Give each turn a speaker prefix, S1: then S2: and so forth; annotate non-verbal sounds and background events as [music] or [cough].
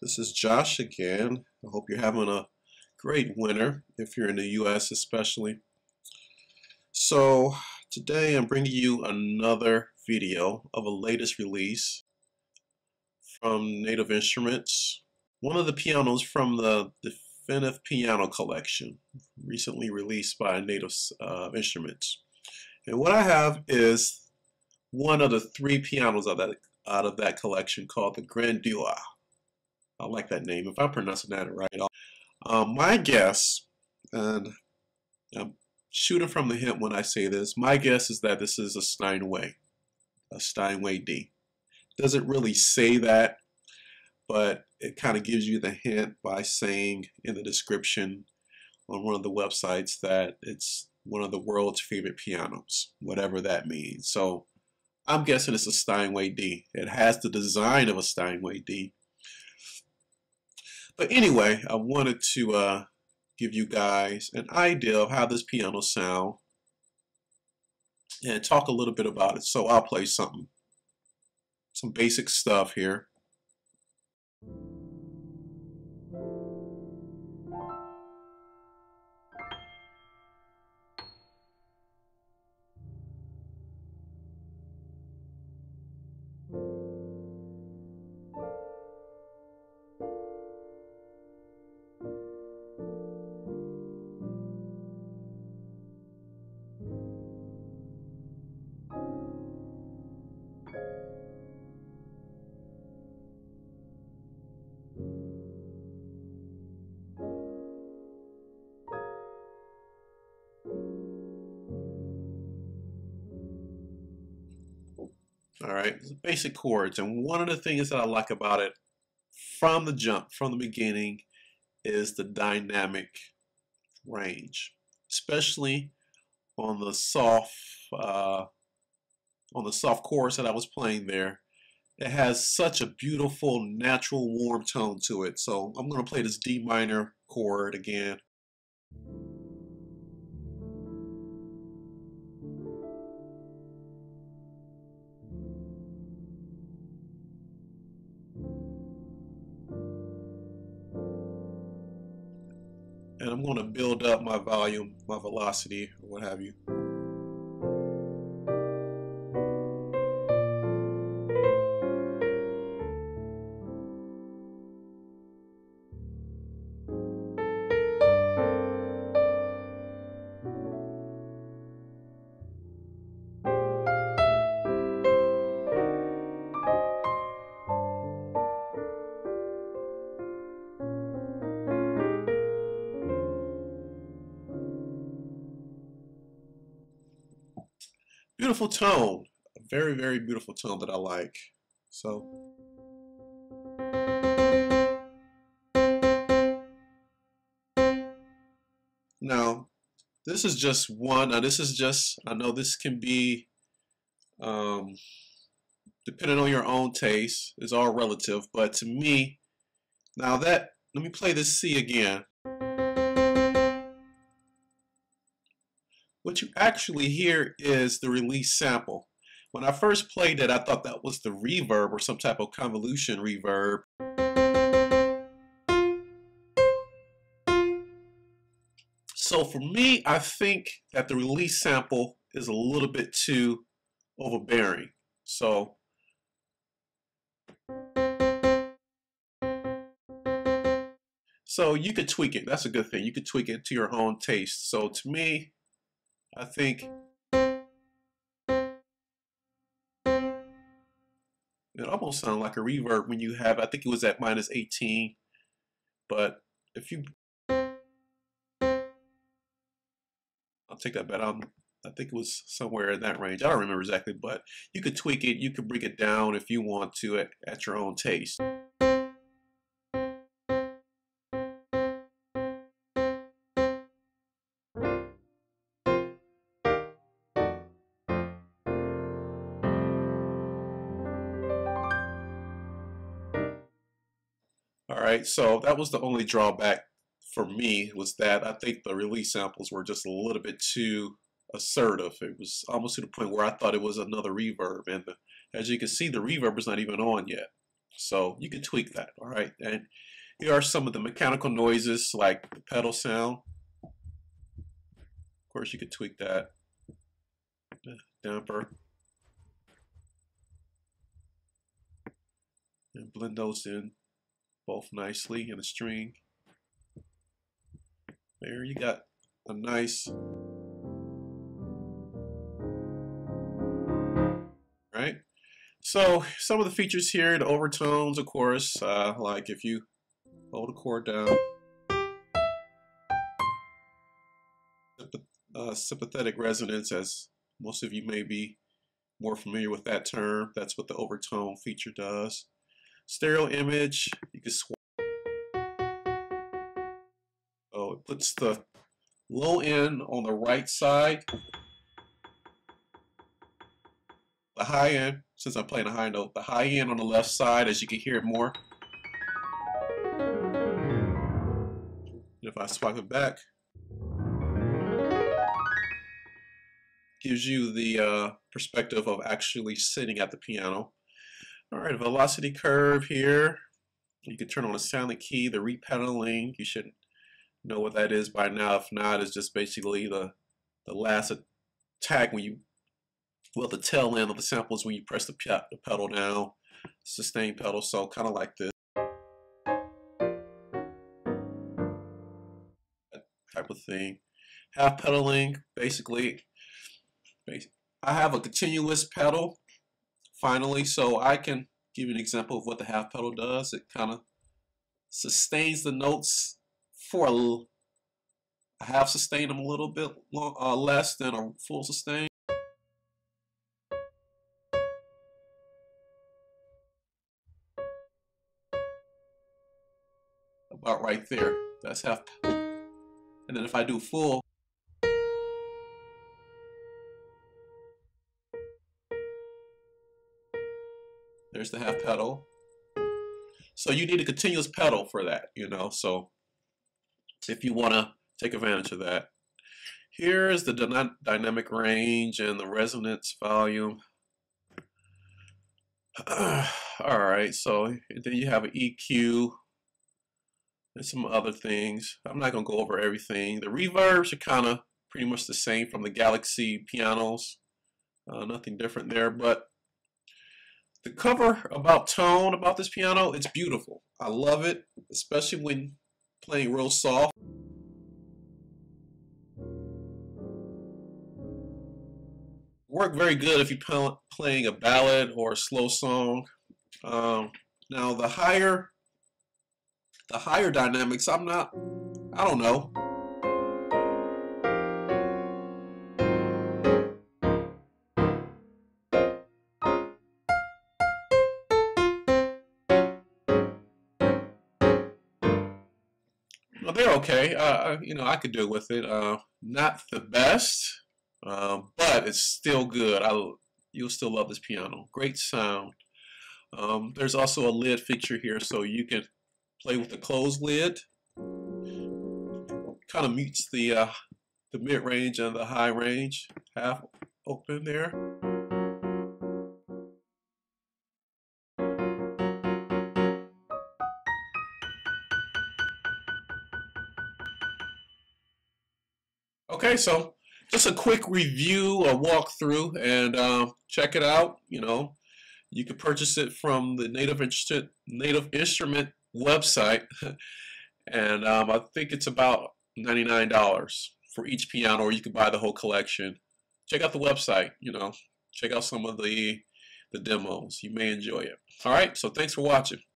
S1: This is Josh again. I hope you're having a great winter, if you're in the US especially. So today I'm bringing you another video of a latest release from Native Instruments. One of the pianos from the Definitive Piano Collection, recently released by Native uh, Instruments. And what I have is one of the three pianos of that, out of that collection called the Grand Grandeur. I like that name. If I'm pronouncing that right, um, my guess, and I'm shooting from the hip when I say this, my guess is that this is a Steinway, a Steinway D. Doesn't really say that, but it kind of gives you the hint by saying in the description on one of the websites that it's one of the world's favorite pianos, whatever that means. So I'm guessing it's a Steinway D. It has the design of a Steinway D, but anyway, I wanted to uh, give you guys an idea of how this piano sound and talk a little bit about it. So I'll play something, some basic stuff here. All right, basic chords. And one of the things that I like about it from the jump, from the beginning, is the dynamic range, especially on the soft, uh, on the soft chords that I was playing there. It has such a beautiful, natural, warm tone to it. So I'm going to play this D minor chord again. And I'm going to build up my volume, my velocity, or what have you. Beautiful tone. A very, very beautiful tone that I like. So. Now, this is just one. Now, this is just, I know this can be, um, depending on your own taste, is all relative. But to me, now that, let me play this C again. What you actually hear is the release sample. When I first played it, I thought that was the reverb or some type of convolution reverb. So for me, I think that the release sample is a little bit too overbearing. So So you could tweak it. That's a good thing. You could tweak it to your own taste. So to me, I think it almost sounded like a reverb when you have, I think it was at minus 18, but if you, I'll take that bet. I'm, um, I think it was somewhere in that range. I don't remember exactly, but you could tweak it. You could bring it down if you want to at, at your own taste. All right, so that was the only drawback for me was that I think the release samples were just a little bit too assertive. It was almost to the point where I thought it was another reverb, and the, as you can see, the reverb is not even on yet. So you can tweak that, all right? And here are some of the mechanical noises like the pedal sound. Of course, you could tweak that. Damper. And blend those in both nicely in a string. There you got a nice right? So some of the features here the overtones of course uh, like if you hold a chord down. Uh, sympathetic resonance as most of you may be more familiar with that term. That's what the overtone feature does stereo image you can swap. Oh, it puts the low end on the right side. The high end, since I'm playing a high note, the high end on the left side as you can hear it more. If I swipe it back, gives you the uh, perspective of actually sitting at the piano. All right, velocity curve here. You can turn on a silent key, the repedaling. You should know what that is by now. If not, it's just basically the the last attack when you, well, the tail end of the sample is when you press the, the pedal down, sustain pedal, so kind of like this. type of thing. Half pedaling, basically, I have a continuous pedal, finally, so I can give you an example of what the half pedal does. It kind of sustains the notes for a half sustain, I'm a little bit long, uh, less than a full sustain. About right there. That's half. And then if I do full, there's the half pedal. So you need a continuous pedal for that, you know. So if you want to take advantage of that. Here is the dyna dynamic range and the resonance volume. [clears throat] All right, so then you have an EQ and some other things. I'm not going to go over everything. The reverbs are kind of pretty much the same from the Galaxy pianos. Uh, nothing different there, but the cover about tone about this piano, it's beautiful. I love it, especially when playing real soft. Work very good if you're playing a ballad or a slow song. Um, now the higher, the higher dynamics, I'm not, I don't know. They're okay. Uh, you know, I could do with it. Uh, not the best, uh, but it's still good. I you'll still love this piano. Great sound. Um, there's also a lid feature here, so you can play with the closed lid. Kind of mutes the uh, the mid range and the high range. Half open there. Okay, so just a quick review, a walkthrough, and uh, check it out. You know, you can purchase it from the Native Instrument, Native Instrument website, [laughs] and um, I think it's about $99 for each piano, or you can buy the whole collection. Check out the website. You know, check out some of the the demos. You may enjoy it. All right, so thanks for watching.